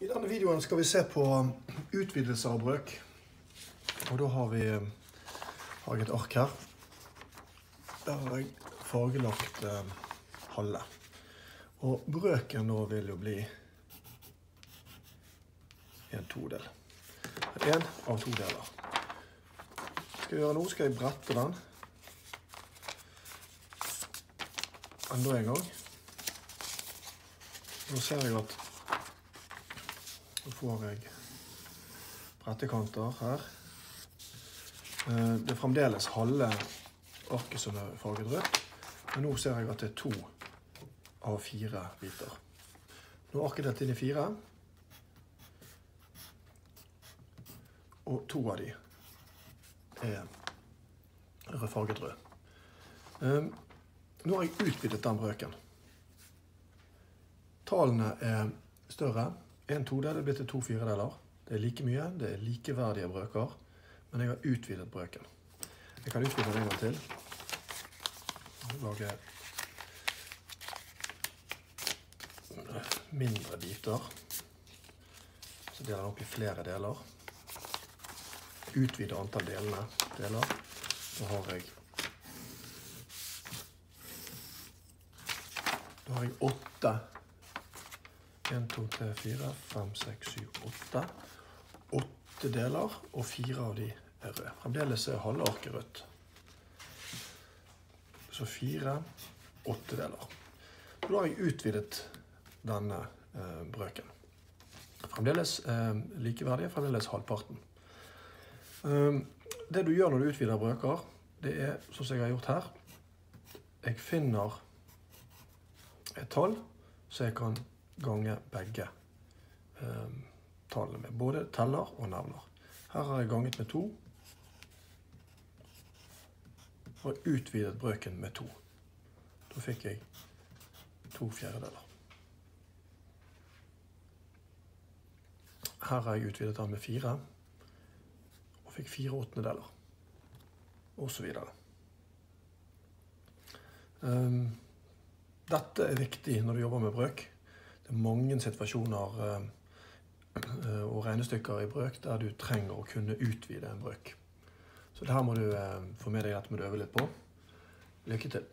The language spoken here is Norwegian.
I denne videoen skal vi se på utvidelse av brøk. Og da har vi har jeg et ark her. Der har jeg fargelagt eh, halve. Og brøken nå vil jo bli en todel. En av to deler. Skal jeg gjøre nå, skal jeg brette den. Enda en gang. Nå ser jeg at så får jeg brettekanter her. Eh, det er fremdeles halve arket som er farget rødt, men nå ser jeg at det er to av fire biter. Nå er arket delt inn i fire, og to av de er farget rød. Eh, nå har jeg utvidet den brøken. Tallene er større. En todel er blitt til to firedeler. Det er like mye, det er likeverdige brøker, men jeg har utvidet brøken. Jeg kan utvide den en gang til. Lage mindre biter. Så deler den opp i flere deler. Utvide antall delene. Deler. Så har jeg Da har jeg åtte 1, 2, 3, 4, 5, 6, 7, 8. Åtte deler, og fire av de er røde. Fremdeles er halve arket rødt. Så fire, åtte deler. Så da har jeg utvidet denne eh, brøken. Fremdeles eh, likeverdige, fremdeles halvparten. Um, det du gjør når du utvider brøker, det er sånn som jeg har gjort her. Jeg finner et tall så jeg kan gange begge eh, tallene med. Både teller og nevner. Her har jeg ganget med to. Og utvidet brøken med to. Da fikk jeg to fjerdedeler. Her har jeg utvidet den med fire. Og fikk fire åttendedeler. Og så videre. Um, dette er viktig når du jobber med brøk mange situasjoner eh, og regnestykker i brøk der du trenger å kunne utvide en brøk. Så det her må du eh, få med deg dette må du øve litt på. Lykke til.